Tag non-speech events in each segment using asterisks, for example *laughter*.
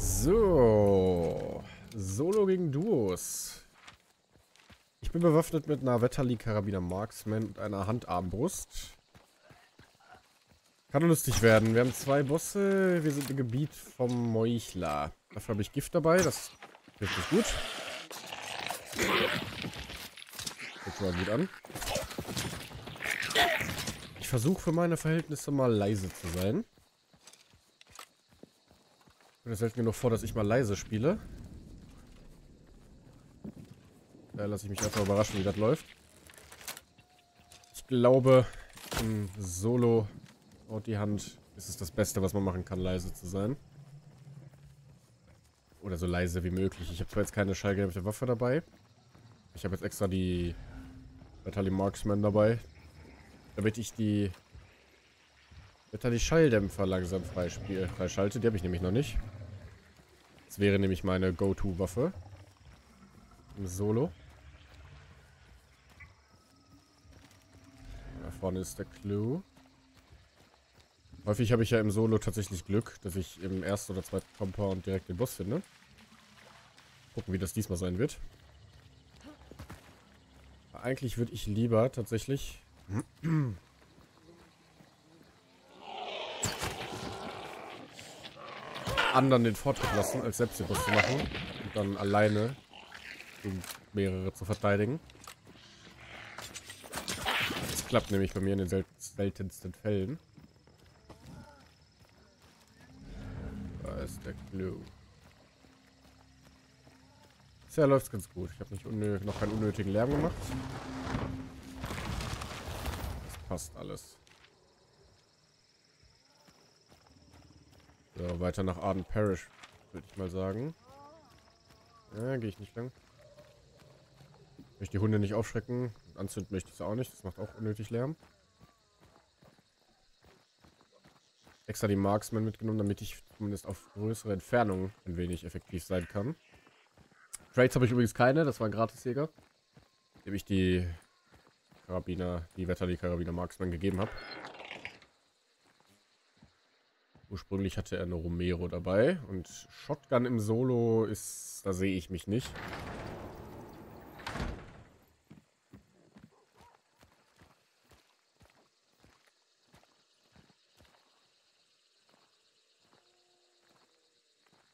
So. Solo gegen Duos. Ich bin bewaffnet mit einer Wetterli Karabiner Marksman und einer Handarmbrust. Kann lustig werden. Wir haben zwei Bosse. Wir sind im Gebiet vom Meuchler. Dafür habe ich Gift dabei. Das hilft uns gut. Guckt schon mal gut an. Ich versuche für meine Verhältnisse mal leise zu sein. Und es hält mir noch vor, dass ich mal leise spiele. Da lasse ich mich einfach überraschen, wie das läuft. Ich glaube, im Solo und die Hand ist es das Beste, was man machen kann, leise zu sein. Oder so leise wie möglich. Ich habe zwar jetzt keine schallgelbe Waffe dabei. Ich habe jetzt extra die Batali Marksman dabei. Damit ich die Batali Schalldämpfer langsam freischalte. Die habe ich nämlich noch nicht. Das wäre nämlich meine Go-To-Waffe. Im Solo. Da vorne ist der Clue. Häufig habe ich ja im Solo tatsächlich Glück, dass ich im ersten oder zweiten Compound direkt den Boss finde. Gucken, wie das diesmal sein wird. Eigentlich würde ich lieber tatsächlich... anderen den Vortritt lassen, als selbst Boss zu machen. Und dann alleine mehrere zu verteidigen. Das klappt nämlich bei mir in den sel seltensten Fällen. ist der Clou. Bisher läuft es ganz gut. Ich habe noch keinen unnötigen Lärm gemacht. Das passt alles. So, weiter nach Arden Parish, würde ich mal sagen. Ja, gehe ich nicht lang. Ich möchte die Hunde nicht aufschrecken. Anzünden möchte ich es auch nicht. Das macht auch unnötig Lärm. extra die Marksman mitgenommen, damit ich zumindest auf größere Entfernungen ein wenig effektiv sein kann. Trades habe ich übrigens keine, das war ein Gratisjäger. Dem ich die Karabiner, die Wetter, die Karabiner Marksman gegeben habe. Ursprünglich hatte er eine Romero dabei und Shotgun im Solo ist, da sehe ich mich nicht.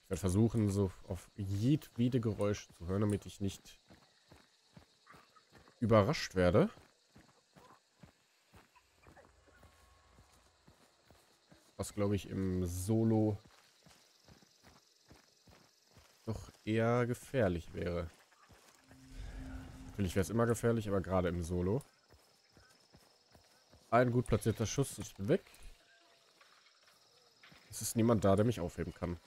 Ich werde versuchen, so auf jedwede Geräusche zu hören, damit ich nicht überrascht werde. Was, glaube ich, im Solo doch eher gefährlich wäre. Natürlich wäre es immer gefährlich, aber gerade im Solo. Ein gut platzierter Schuss, bin weg. Es ist niemand da, der mich aufheben kann.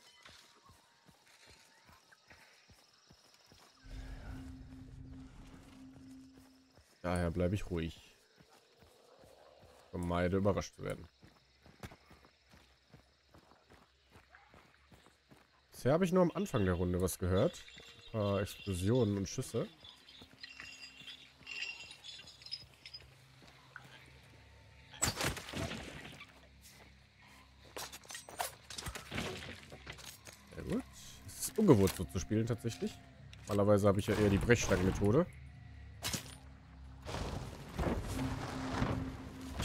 Daher bleibe ich ruhig. Vermeide überrascht zu werden. Bisher habe ich nur am Anfang der Runde was gehört. Ein paar Explosionen und Schüsse. Sehr gut. Es ist ungewohnt so zu spielen tatsächlich. Normalerweise habe ich ja eher die Brechstangenmethode. methode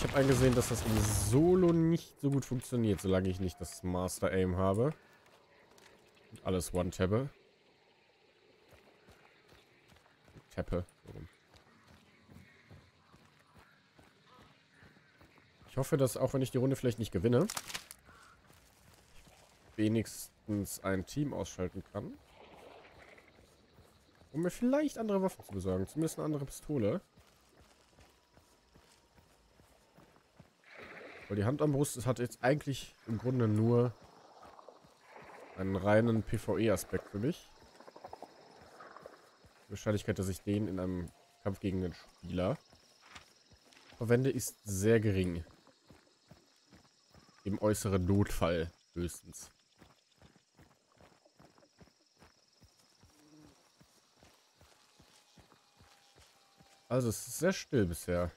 habe eingesehen, dass das im Solo nicht so gut funktioniert, solange ich nicht das Master Aim habe. Alles One-Tappe. Tappe. Ich hoffe, dass auch wenn ich die Runde vielleicht nicht gewinne, wenigstens ein Team ausschalten kann. Um mir vielleicht andere Waffen zu besorgen. Zumindest eine andere Pistole. Weil die Hand am Brust hat jetzt eigentlich im Grunde nur einen reinen PvE-Aspekt für mich. Die Wahrscheinlichkeit, dass ich den in einem Kampf gegen den Spieler verwende, ist sehr gering. Im äußeren Notfall höchstens. Also es ist sehr still bisher.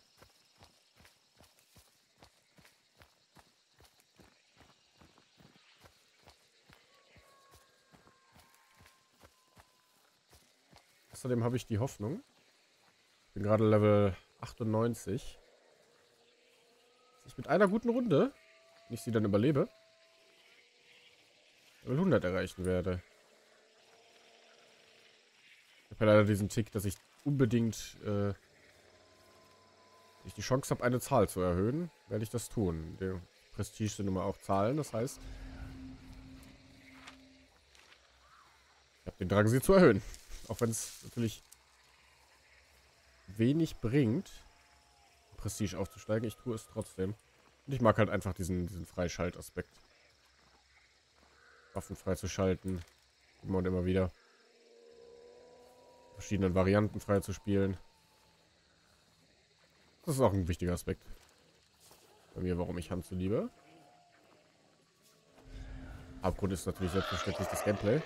Außerdem habe ich die Hoffnung. Bin gerade Level 98. Dass ich mit einer guten Runde, wenn ich sie dann überlebe, Level 100 erreichen werde. Ich habe ja leider diesen Tick, dass ich unbedingt, äh, ich die Chance habe, eine Zahl zu erhöhen, werde ich das tun. Der Prestige sind immer auch Zahlen, das heißt, ich habe den Drang, sie zu erhöhen. Auch wenn es natürlich wenig bringt, Prestige aufzusteigen. Ich tue es trotzdem. Und ich mag halt einfach diesen, diesen Freischaltaspekt. Waffen freizuschalten. Immer und immer wieder. Verschiedenen Varianten frei zu spielen. Das ist auch ein wichtiger Aspekt. Bei mir, warum ich Hanzo liebe. Hauptgrund ist natürlich selbstverständlich das Gameplay.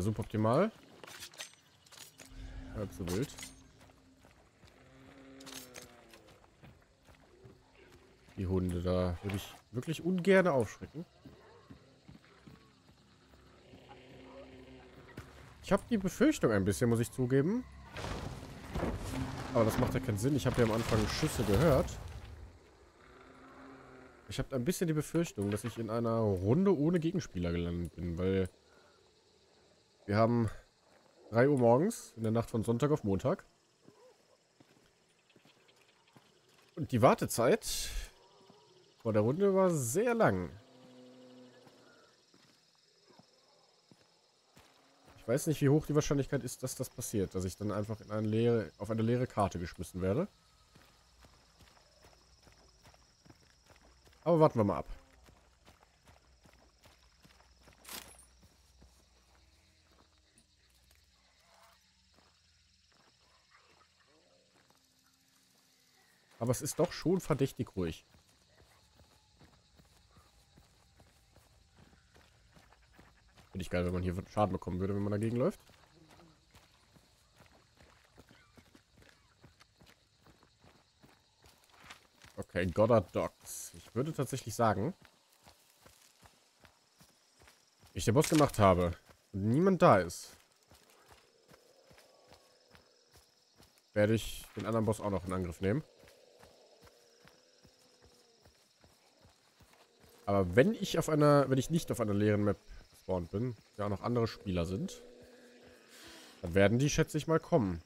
Eher suboptimal. Halb so wild. Die Hunde da würde ich wirklich ungern aufschrecken. Ich habe die Befürchtung ein bisschen, muss ich zugeben. Aber das macht ja keinen Sinn. Ich habe ja am Anfang Schüsse gehört. Ich habe ein bisschen die Befürchtung, dass ich in einer Runde ohne Gegenspieler gelandet bin, weil wir haben 3 Uhr morgens in der Nacht von Sonntag auf Montag. Und die Wartezeit vor der Runde war sehr lang. Ich weiß nicht, wie hoch die Wahrscheinlichkeit ist, dass das passiert. Dass ich dann einfach in eine leere, auf eine leere Karte geschmissen werde. Aber warten wir mal ab. Aber es ist doch schon verdächtig ruhig. Finde ich geil, wenn man hier Schaden bekommen würde, wenn man dagegen läuft. Okay, Goddard Dogs. Ich würde tatsächlich sagen, ich den Boss gemacht habe und niemand da ist, werde ich den anderen Boss auch noch in Angriff nehmen. Aber wenn ich auf einer, wenn ich nicht auf einer leeren Map gespawnt bin, ja auch noch andere Spieler sind, dann werden die, schätze ich mal, kommen.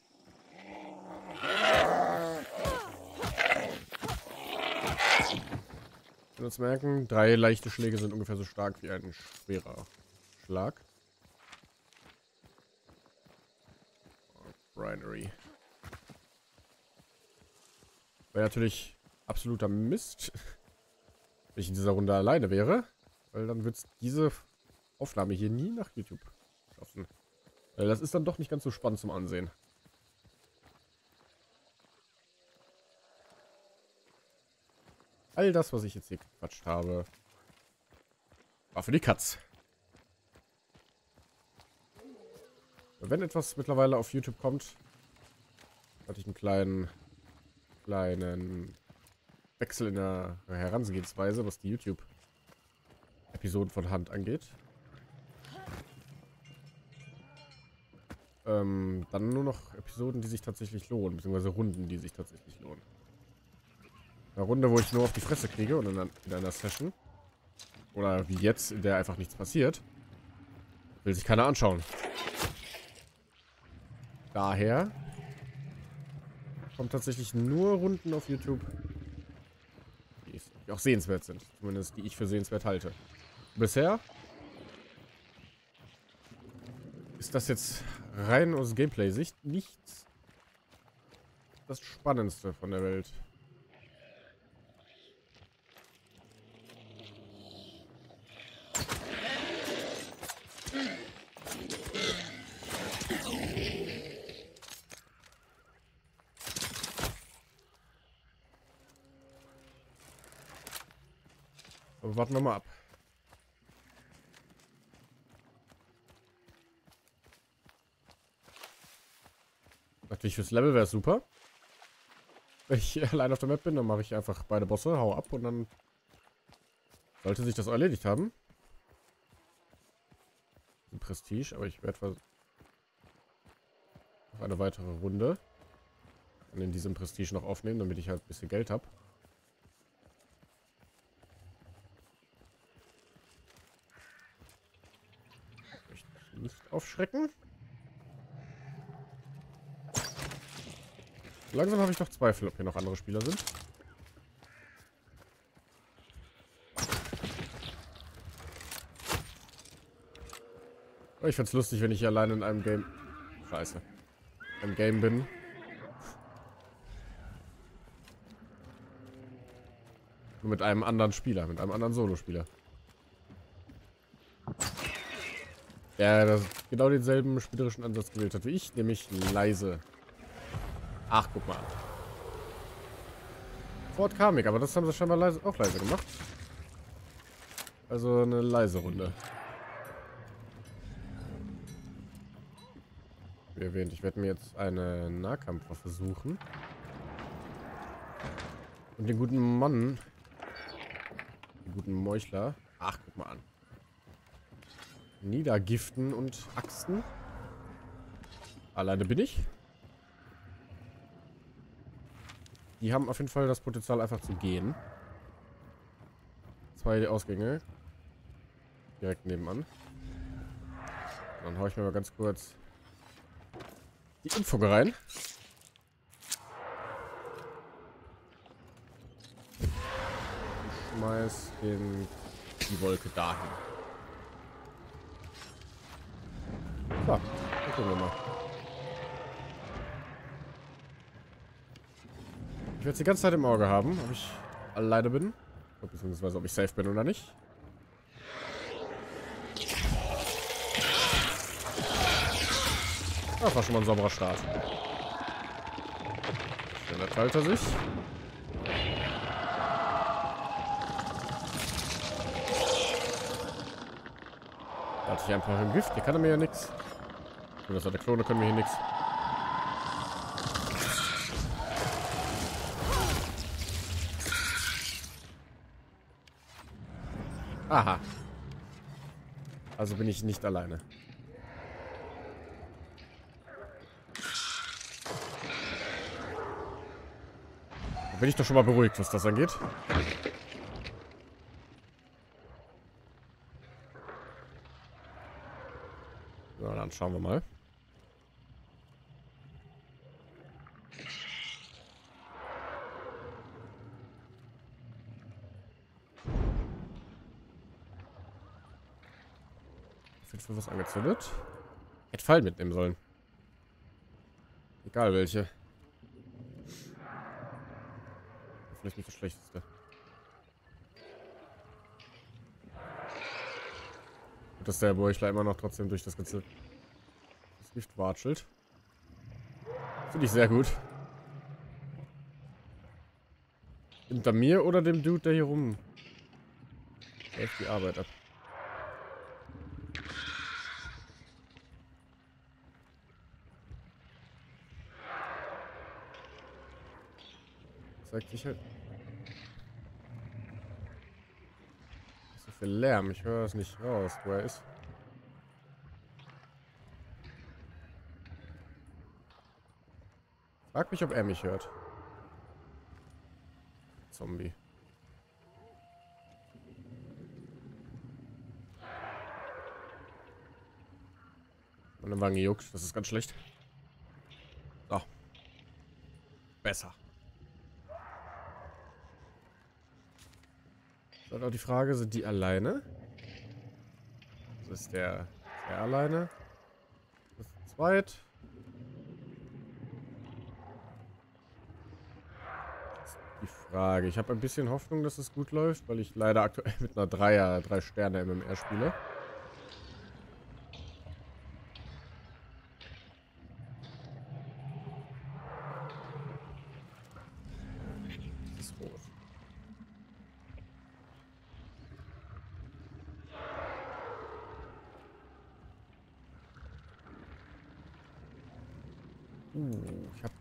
Wir uns merken, drei leichte Schläge sind ungefähr so stark wie ein schwerer Schlag. Brinery. Wäre natürlich absoluter Mist, *laughs* wenn ich in dieser Runde alleine wäre. Weil dann wird es diese Aufnahme hier nie nach YouTube schaffen. Weil das ist dann doch nicht ganz so spannend zum Ansehen. All das, was ich jetzt hier gequatscht habe, war für die Katz. Wenn etwas mittlerweile auf YouTube kommt, hatte ich einen kleinen, kleinen Wechsel in der Herangehensweise, was die YouTube-Episoden von Hand angeht. Ähm, dann nur noch Episoden, die sich tatsächlich lohnen, beziehungsweise Runden, die sich tatsächlich lohnen. Eine Runde, wo ich nur auf die Fresse kriege und in, in einer Session. Oder wie jetzt, in der einfach nichts passiert. Will sich keiner anschauen. Daher kommen tatsächlich nur Runden auf YouTube, die auch sehenswert sind. Zumindest die ich für sehenswert halte. Bisher ist das jetzt rein aus Gameplay-Sicht nicht das Spannendste von der Welt. Warten wir mal ab. Natürlich fürs Level wäre super. Wenn ich *laughs* allein auf der Map bin, dann mache ich einfach beide Bosse, hau ab und dann Sollte sich das erledigt haben. Ein Prestige, aber ich werde noch eine weitere Runde und in diesem Prestige noch aufnehmen, damit ich halt ein bisschen Geld habe. Nicht aufschrecken. Langsam habe ich doch Zweifel, ob hier noch andere Spieler sind. Ich find's lustig, wenn ich allein in einem Game... Scheiße. Im Game bin. Nur mit einem anderen Spieler, mit einem anderen Solospieler. Der genau denselben spielerischen Ansatz gewählt hat wie ich, nämlich leise. Ach, guck mal. Fort Karmic, aber das haben sie scheinbar leise, auch leise gemacht. Also eine leise Runde. Wie erwähnt, ich werde mir jetzt eine Nahkampfwaffe suchen. Und den guten Mann, den guten Meuchler, ach, guck mal an. Niedergiften und Axten. Alleine bin ich. Die haben auf jeden Fall das Potenzial, einfach zu gehen. Zwei Ausgänge. Direkt nebenan. Dann haue ich mir mal ganz kurz die Info rein. Ich schmeiß den, die Wolke dahin. Dann gucken wir mal. Ich werde es die ganze Zeit im Auge haben, ob ich alleine bin. Beziehungsweise ob ich safe bin oder nicht. Das war schon mal ein sauberer Start. Schneller teilt er sich. Da hatte ich einfach im Gift. Hier kann er mir ja nichts. Das der Klone können wir hier nichts. Aha. Also bin ich nicht alleine. Da bin ich doch schon mal beruhigt, was das angeht. So, dann schauen wir mal. Für was angezündet. Hätte Fallen mitnehmen sollen. Egal welche. Vielleicht nicht das schlechteste. Und dass der Bäuchler immer noch trotzdem durch das ganze das Gift watschelt. Finde ich sehr gut. Hinter mir oder dem Dude, der hier rum läuft die Arbeit ab. Zeigt sich halt. So viel Lärm, ich höre es nicht raus, wo er ist. Frag mich, ob er mich hört. Zombie. Meine Wange juckt, das ist ganz schlecht. So. Besser. Dann auch die Frage, sind die alleine? Das ist der, der alleine? Das ist zweit. Die Frage. Ich habe ein bisschen Hoffnung, dass es gut läuft, weil ich leider aktuell *laughs* mit einer Dreier, drei Sterne MMR spiele.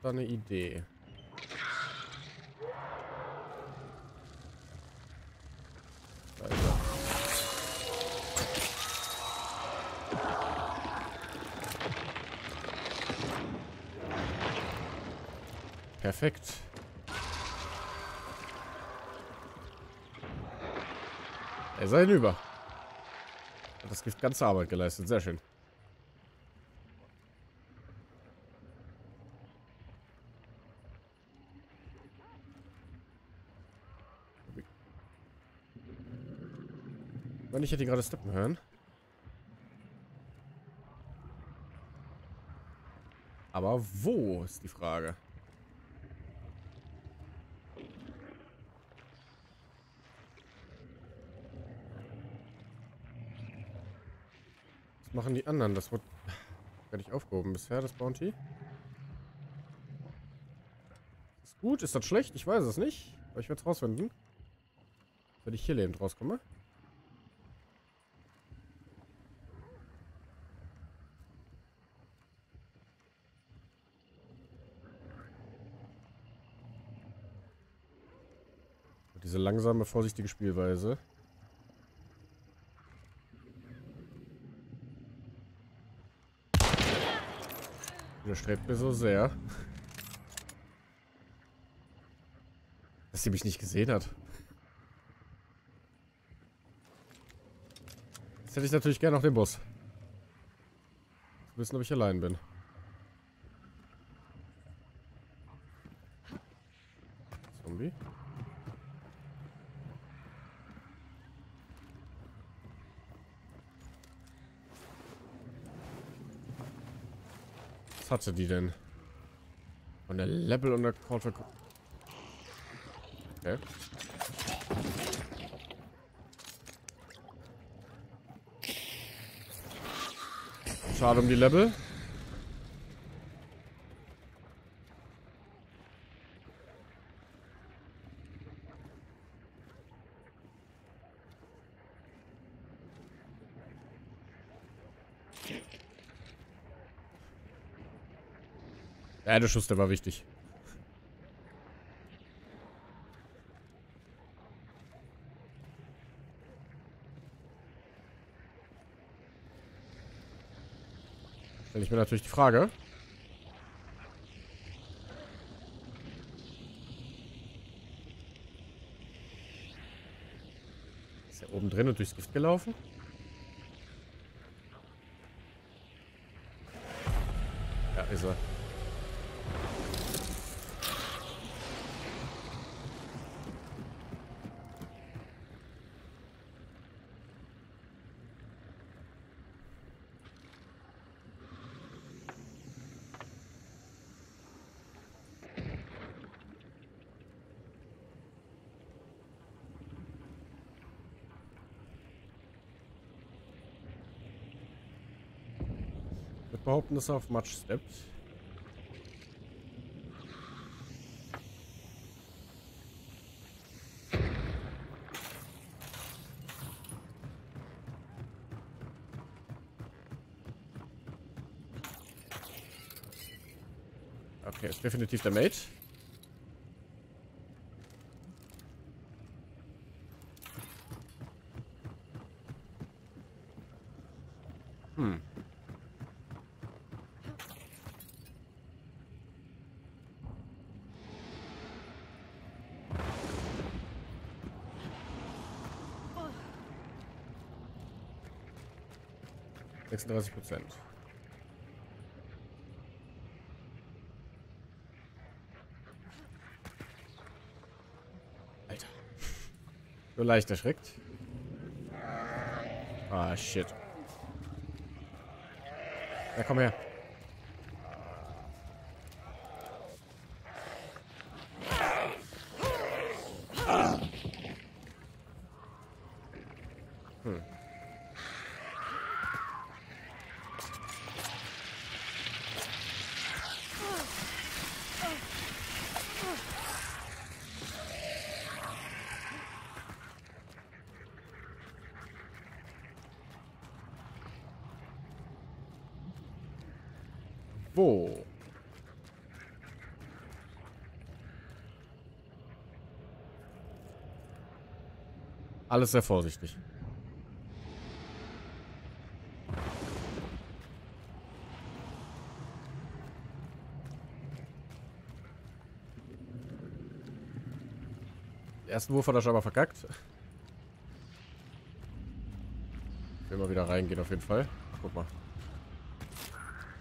da eine Idee. Also. Perfekt. Er sei hinüber. Das Gift ganze Arbeit geleistet. Sehr schön. Wenn ich hätte gerade Steppen hören. Aber wo ist die Frage? Was machen die anderen? Das wird gar nicht aufgehoben bisher, das Bounty. Ist gut? Ist das schlecht? Ich weiß es nicht. Aber ich werde es rausfinden. Wenn ich hier lebend rauskomme. Diese langsame, vorsichtige Spielweise. Widerstrebt mir so sehr. Dass sie mich nicht gesehen hat. Jetzt hätte ich natürlich gerne noch den Bus. Zu wissen, ob ich allein bin. Zombie. Hatte die denn? Von der Level und der Call. Okay. Schade um die Level. Ja, der Schuss, der war wichtig. Stelle ich mir natürlich die Frage. Ist er oben drin und durchs Gift gelaufen? Ja, ist er. Behaupten, dass er auf Matsch steppt. Okay, ist definitiv der Mate. 36 Prozent. Alter. So leicht erschreckt. Ah, shit. Na komm her. Alles sehr vorsichtig. Den ersten Wurf hat er schon mal verkackt. Ich will mal wieder reingehen auf jeden Fall. Guck mal.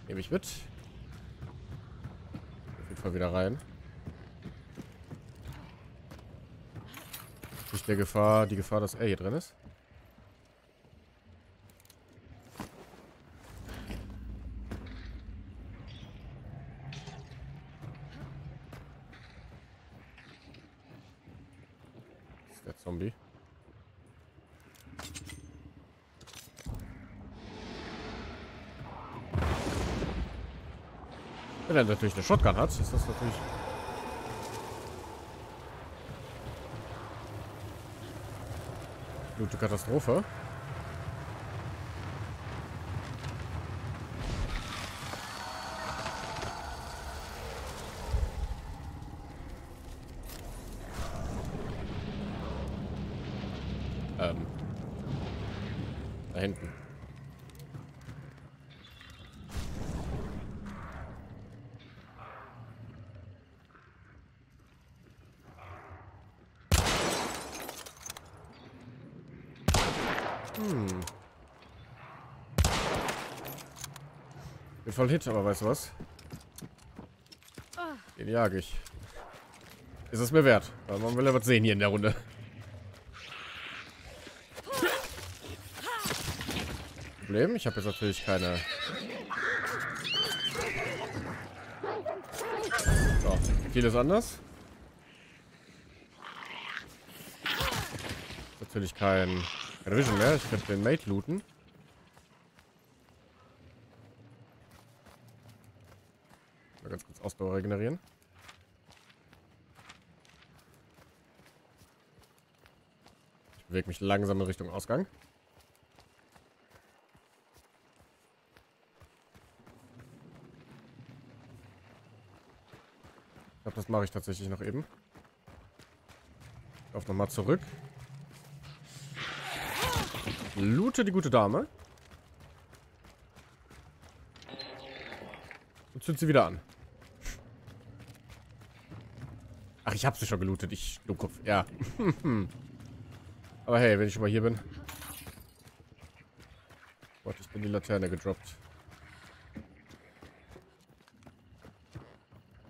Nehme ich mit. Auf jeden Fall wieder rein. Nicht der Gefahr, die Gefahr, dass er hier drin ist. Ist der Zombie. Wenn er natürlich eine Shotgun hat, ist das natürlich Gute Katastrophe. Ähm. Da hinten. Hm. Bin voll Hit, aber weißt du was? Den jage ich. Ist es mir wert. Weil man will ja was sehen hier in der Runde. Problem, ich habe jetzt natürlich keine... So, vieles anders. Natürlich kein... Keine Vision. Ich könnte den Mate looten. Mal ganz kurz Ausdauer regenerieren. Ich bewege mich langsam in Richtung Ausgang. Ich glaube, das mache ich tatsächlich noch eben. Ich laufe nochmal zurück. Loote die gute Dame. Und zünd sie wieder an. Ach, ich habe sie schon gelootet. Ich, Dummkopf. Ja. *laughs* Aber hey, wenn ich schon mal hier bin. Gott, ich bin die Laterne gedroppt.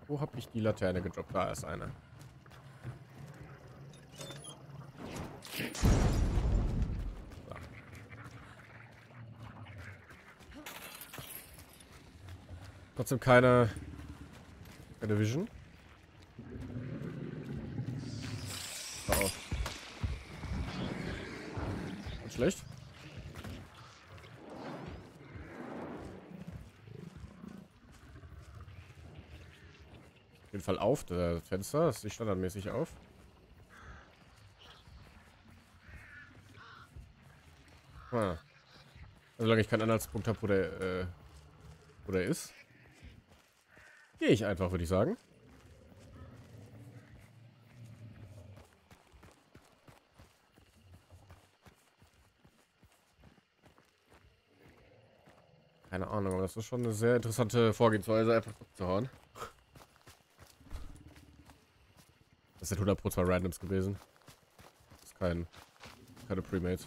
Wo habe ich die Laterne gedroppt? Da ist eine. Trotzdem keine, keine Vision. Oh. Und schlecht. Auf jeden Fall auf, das Fenster, das ist standardmäßig auf. Ah. Solange ich keinen Anhaltspunkt habe, wo der, äh, wo der ist. Ich einfach, würde ich sagen. Keine Ahnung, aber das ist schon eine sehr interessante Vorgehensweise, einfach zu hauen. Das sind 100% Randoms gewesen. Das ist kein, keine Premade.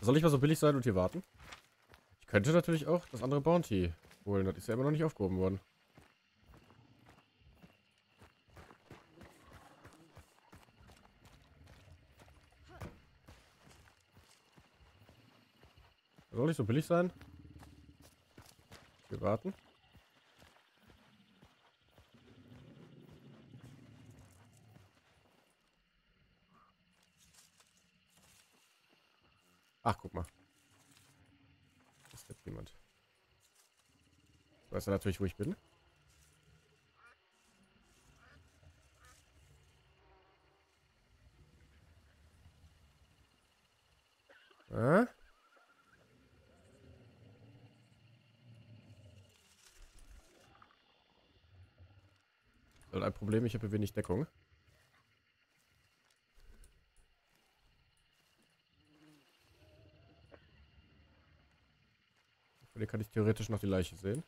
Soll ich mal so billig sein und hier warten? Könnte natürlich auch das andere Bounty holen. Das ist ja immer noch nicht aufgehoben worden. Soll nicht so billig sein? Wir warten. Ach, guck mal jetzt niemand. Weiß er natürlich, wo ich bin. Ah? ein Problem, ich habe wenig Deckung. Hier kann ich theoretisch noch die Leiche sehen.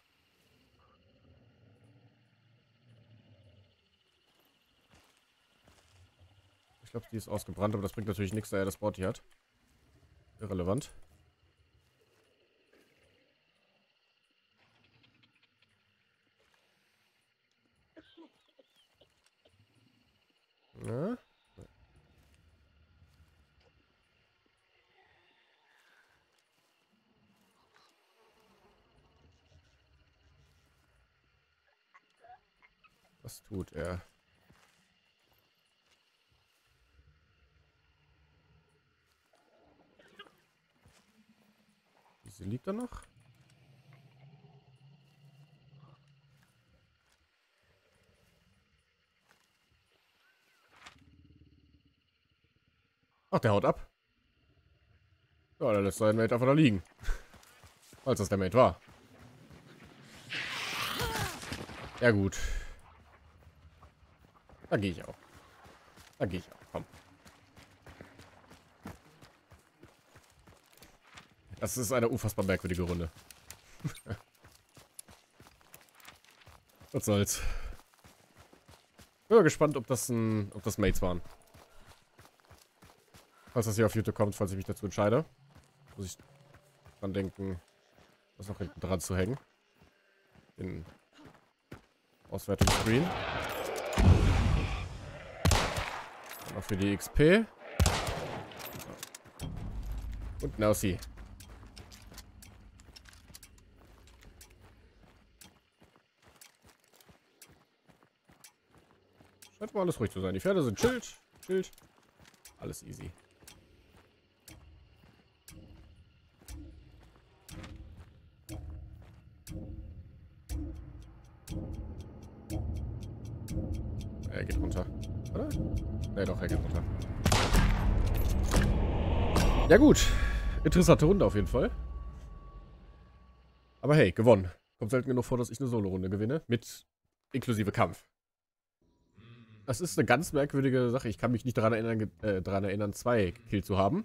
Glaube, die ist ausgebrannt, aber das bringt natürlich nichts, da er das Board hier hat. Irrelevant. Ja. Was tut er? Diese liegt da noch? Ach, der haut ab. Ja, der lässt seinen Mate einfach da liegen. *laughs* Falls das der Mate war. Ja gut. Da gehe ich auch. Da gehe ich auch. Komm. Das ist eine unfassbar merkwürdige Runde. Was soll's. Bin mal gespannt, ob das ein, ob das Mates waren. Falls das hier auf YouTube kommt, falls ich mich dazu entscheide. Muss ich dran denken, das noch hinten dran zu hängen. Den Auswertungsscreen. Noch für die XP. Und Nausi. Scheint mal alles ruhig zu sein. Die Pferde sind chillt. Chillt. Alles easy. Er geht runter. Oder? Ne, doch, er geht runter. Ja gut. Interessante Runde auf jeden Fall. Aber hey, gewonnen. Kommt selten genug vor, dass ich eine Solo-Runde gewinne. Mit inklusive Kampf. Das ist eine ganz merkwürdige Sache. Ich kann mich nicht daran erinnern, äh, daran erinnern zwei gekillt zu haben.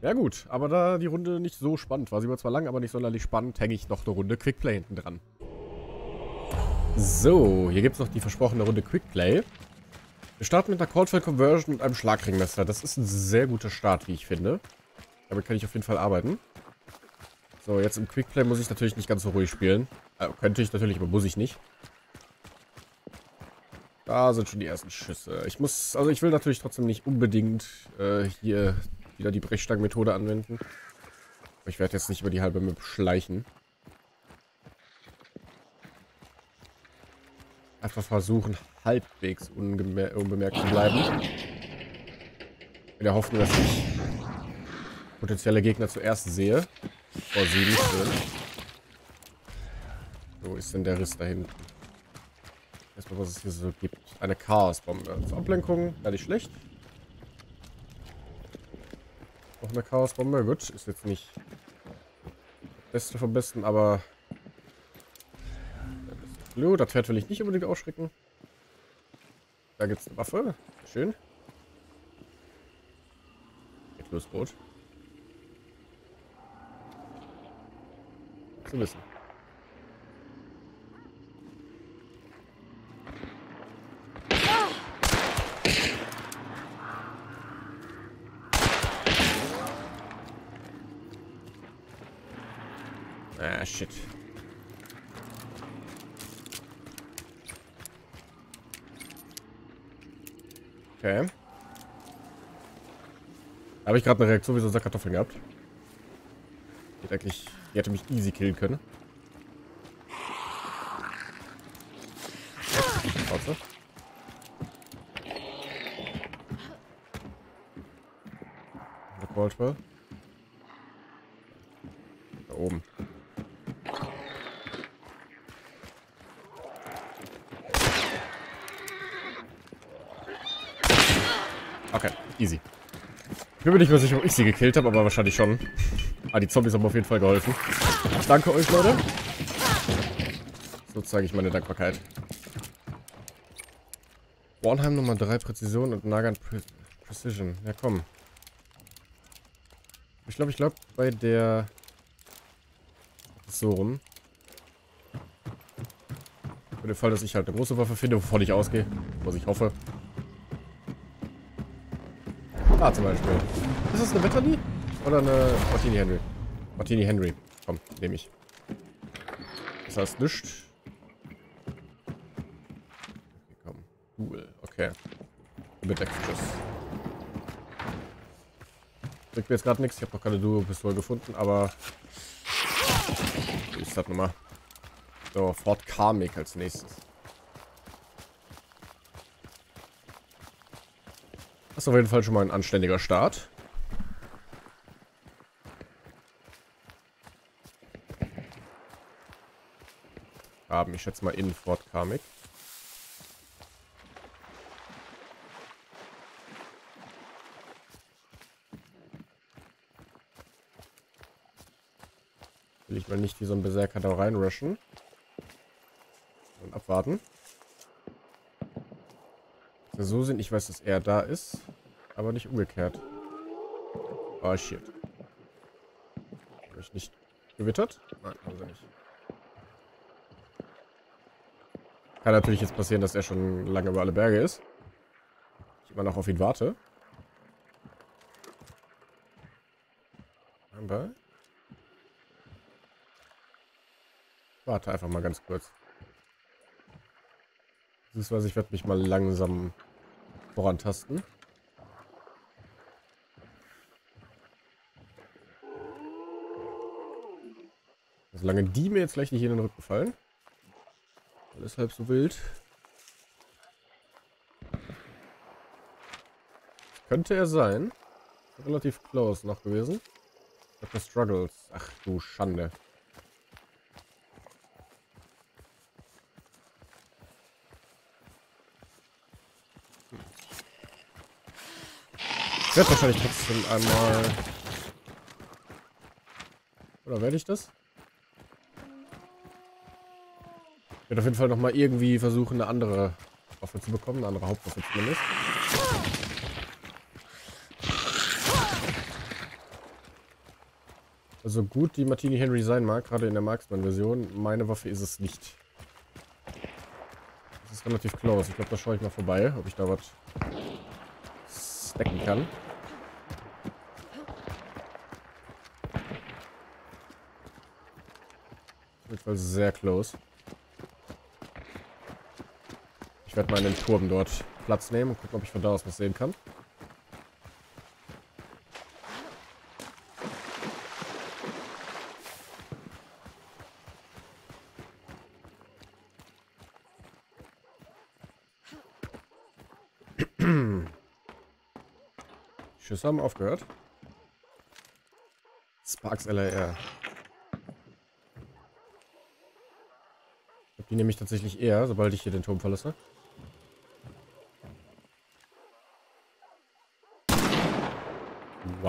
Ja gut, aber da die Runde nicht so spannend war, sie war zwar lang, aber nicht sonderlich spannend, hänge ich noch eine Runde Quickplay hinten dran. So, hier gibt es noch die versprochene Runde Quickplay. Wir starten mit einer Callfile Conversion und einem Schlagringmesser. Das ist ein sehr guter Start, wie ich finde. Damit kann ich auf jeden Fall arbeiten. So, jetzt im Quickplay muss ich natürlich nicht ganz so ruhig spielen. Äh, könnte ich natürlich, aber muss ich nicht. Da sind schon die ersten Schüsse. Ich muss, also ich will natürlich trotzdem nicht unbedingt äh, hier wieder die Brechstangenmethode anwenden. Aber ich werde jetzt nicht über die halbe Map schleichen. Einfach versuchen, halbwegs unbemerkt zu bleiben. In der Hoffnung, dass ich potenzielle Gegner zuerst sehe. Vor sie nicht sind. Wo ist denn der Riss da hinten? Erstmal, was es hier so gibt. Eine Chaosbombe. Zur Ablenkung, gar nicht schlecht. Noch eine Chaosbombe. Gut, ist jetzt nicht Beste vom Besten, aber... Blue, das Pferd will ich nicht unbedingt ausschrecken. Da gibt es eine Waffe. Schön. Geht los, Rot. Zu wissen. Ah, shit. Okay. Habe ich gerade eine Reaktion wie so eine Kartoffeln gehabt. Geht eigentlich, die hätte mich easy killen können. Da oben. Okay, easy. Ich bin mir nicht mehr sicher, ob ich sie gekillt habe, aber wahrscheinlich schon. Ah, die Zombies haben auf jeden Fall geholfen. Danke euch, Leute. So zeige ich meine Dankbarkeit. Bornheim Nummer 3 Präzision und Nagan Pre Precision. Ja, komm. Ich glaube, ich glaube, bei der... So rum. Für den Fall, dass ich halt eine große Waffe finde, wovon ich ausgehe. Was ich hoffe. Ah, zum Beispiel. Ist das eine Vettali? Oder eine Martini Henry? Martini Henry. Komm, nehme ich. Das heißt nichts. Okay, komm. Cool. Okay. Mit Extras. Bringt mir jetzt gerade nichts. Ich habe noch keine Duo-Pistole gefunden, aber... Wie ist das nochmal? So, Fort Karmic als nächstes. Das ist auf jeden Fall schon mal ein anständiger Start. Haben, ich schätze mal in Fort Karmic. Will ich mal nicht wie so ein Berserker da reinrushen. Und abwarten. So sind, ich weiß, dass er da ist. Aber nicht umgekehrt. Oh, shit. Habe ich nicht gewittert? Nein, sie nicht. Kann natürlich jetzt passieren, dass er schon lange über alle Berge ist. Ich immer noch auf ihn warte. Aber Warte einfach mal ganz kurz. Das ist was, ich werde mich mal langsam vorantasten. Solange die mir jetzt gleich nicht in den Rücken fallen. Alles halb so wild. Könnte er sein. Relativ close noch gewesen. Dr. Struggles. Ach du Schande. Ich werde wahrscheinlich trotzdem einmal... Oder werde ich das? Ich werde auf jeden Fall nochmal irgendwie versuchen, eine andere Waffe zu bekommen. Eine andere Hauptwaffe zumindest. Also gut die Martini Henry sein mag, gerade in der Marksman-Version, meine Waffe ist es nicht. Das ist relativ close. Ich glaube, da schaue ich mal vorbei, ob ich da was stacken kann. Fall sehr close. Ich werde mal in den Turm dort Platz nehmen und gucken, ob ich von da aus was sehen kann. *clears throat* Schüsse haben aufgehört. Sparks LAR. Die nehme ich tatsächlich eher, sobald ich hier den Turm verlasse.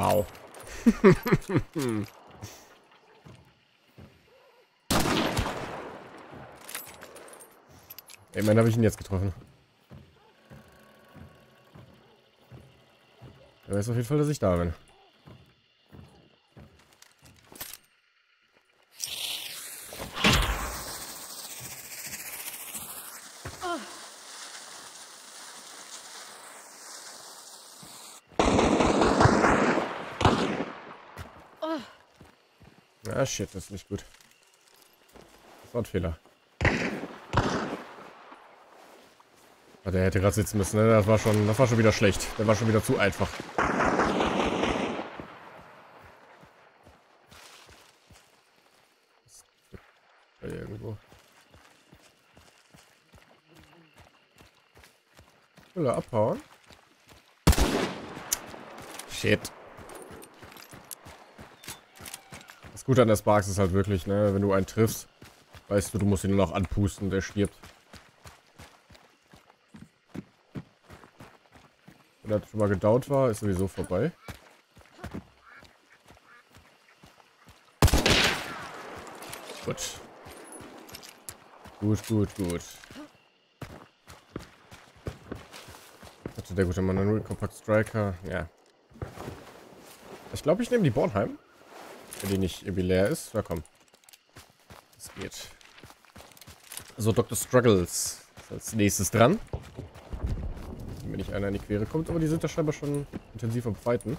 Wow. *laughs* Ey, mein habe ich ihn jetzt getroffen. Er weiß auf jeden Fall, dass ich da bin. Ah, shit, das ist nicht gut. Das war ein Fehler. Der hätte gerade sitzen müssen, ne? Das war schon, das war schon wieder schlecht. Der war schon wieder zu einfach. Da irgendwo. Will er abhauen? Shit. Das Gute an der Sparks ist halt wirklich, ne, wenn du einen triffst, weißt du, du musst ihn nur noch anpusten, der stirbt. Wenn er schon mal gedownt war, ist sowieso vorbei. Gut. Gut, gut, gut. Hatte der gute Mann einen Compact Striker? Ja. Ich glaube, ich nehme die Bornheim. Wenn die nicht irgendwie leer ist. Na komm. Es geht. So, Dr. Struggles ist als nächstes dran. Wenn nicht einer in die Quere kommt, aber die sind da scheinbar schon intensiv am Fighten.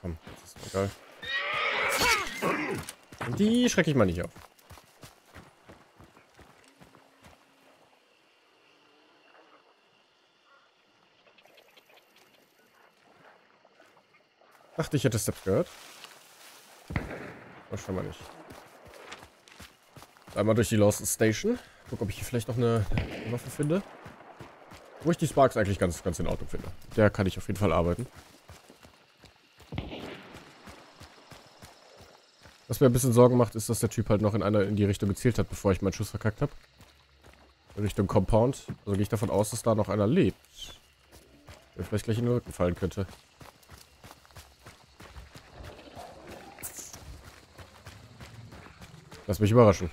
Komm, das ist egal. Die schrecke ich mal nicht auf. Dachte, ich hätte Steps gehört. Aber schon nicht. Einmal durch die Lost Station. Guck, ob ich hier vielleicht noch eine, eine Waffe finde. Wo ich die Sparks eigentlich ganz, ganz in Ordnung finde. Der kann ich auf jeden Fall arbeiten. Was mir ein bisschen Sorgen macht, ist, dass der Typ halt noch in einer in die Richtung gezielt hat, bevor ich meinen Schuss verkackt habe. Richtung Compound. Also gehe ich davon aus, dass da noch einer lebt. Der vielleicht gleich in den Rücken fallen könnte. Lass mich überraschen.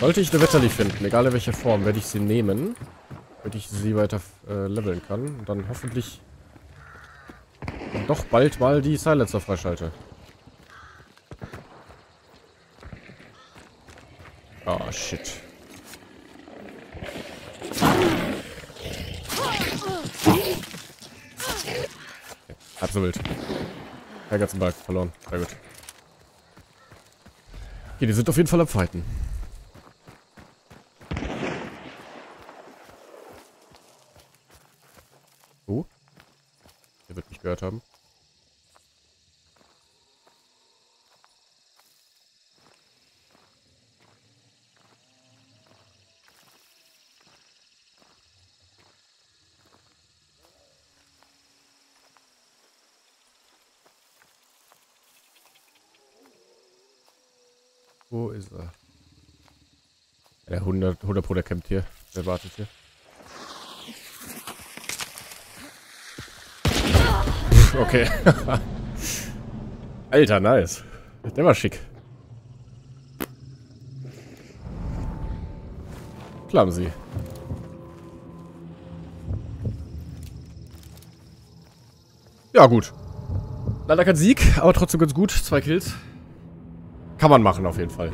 Sollte ich eine Wetterli finden, egal in welcher Form, werde ich sie nehmen. Damit ich sie weiter äh, leveln kann. Und dann hoffentlich doch bald mal die Silencer freischalte. Oh, shit. Halb so. Hergatzenberg verloren. Sehr gut. Okay, die sind auf jeden Fall am Fighten. Oh. Der wird mich gehört haben. Wo ist er? Der 100, 100 Pro, der kämpft hier. Der wartet hier. *laughs* Okay. *laughs* Alter, nice. Der war schick. Clumsy. Ja, gut. Leider kein Sieg, aber trotzdem ganz gut. Zwei Kills. Kann man machen auf jeden Fall.